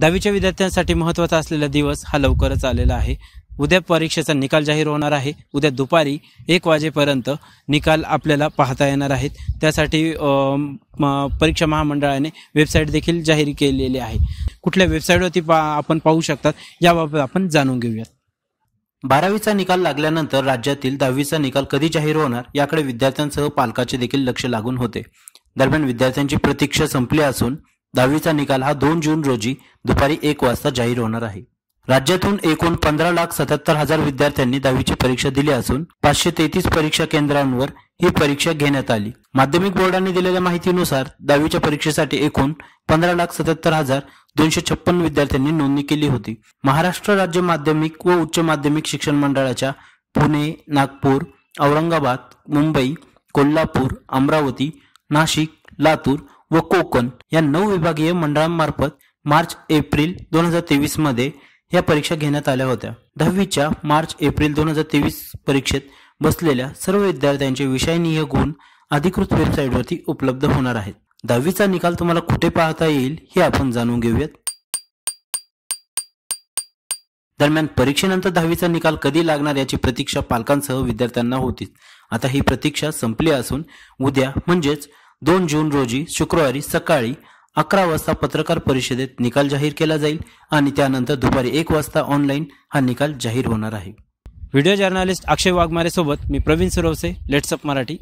दहावीच्या विद्यार्थ्यांसाठी महत्त्वाचा असलेला दिवस हा लवकरच आलेला आहे. उद्या परीक्षेचा निकाल जाहीर होणार आहे. उद्या दुपारी एक वाजेपर्यंत निकाल आपल्याला पाहता येणार आहेत. त्यासाठी म- परीक्षा महामंडळाने वेबसाईट देखील जाहीर केलेली आहे. कुठल्या वेबसाईटवरती पा आपण पाहू शकतात याबाबत आपण जाणून घेऊयात. बारावीचा निकाल लागल्यानंतर राज्यातील दहावीचा निकाल कधी जाहीर होणार याकडे विद्यार्थ्यांसह पालकाचे देखील लक्ष लागून होते. दरम्यान विद्यार्थ्यांची प्रतीक्षा संपली असून दहावीचा निकाल हा दोन जून रोजी दुपारी एक वाजता जाहीर होणार आहे. राज्यातून एकूण पंधरा लाख सत्याहत्तर हजार विद्यार्थ्यांनी दहावीची परीक्षा दिली असून पाचशे तेहतीस परीक्षा केंद्रांवर ही परीक्षा घेण्यात आली. माध्यमिक बोर्डाने दिलेल्या माहितीनुसार दहावीच्या परीक्षेसाठी एकूण पंधरा लाख सत्याहत्तर हजार दोनशे छप्पन विद्यार्थ्यांनी नोंदणी केली होती. महाराष्ट्र राज्य माध्यमिक व उच्च माध्यमिक शिक्षण मंडळाच्या पुणे नागपूर औरंगाबाद मुंबई कोल्हापूर अमरावती नाशिक लातूर व कोकण या नऊ विभागीय मंडळांमार्फत मार्च एप्रिल दोन हजार तेवीसमध्ये या परीक्षा घेण्यात आल्या होत्या. दहावीच्या मार्च एप्रिल दोन हजार तेवीस परीक्षेत बसलेल्या सर्व विद्यार्थ्यांचे विषयनीय गुण अधिकृत वेबसाईटवरती उपलब्ध होणार आहेत. दहावीचा निकाल तुम्हाला कुठे पाहता येईल हे आपण जाणून घेऊयात. दरम्यान परीक्षेनंतर दहावीचा निकाल कधी लागणार याची प्रतीक्षा पालकांसह विद्यार्थ्यांना होती. आता ही प्रतीक्षा संपली असून उद्या म्हणजेच दोन जून रोजी शुक्रवारी सकाळी अकरा वाजता पत्रकार परिषदेत निकाल जाहीर केला जाईल आणि त्यानंतर दुपारी एक वाजता ऑनलाईन हा निकाल जाहीर होणार आहे. व्हिडिओ जर्नालिस्ट अक्षय वाघमारेसोबत मी प्रवीण सुरवसे. लेट्सअप मराठी.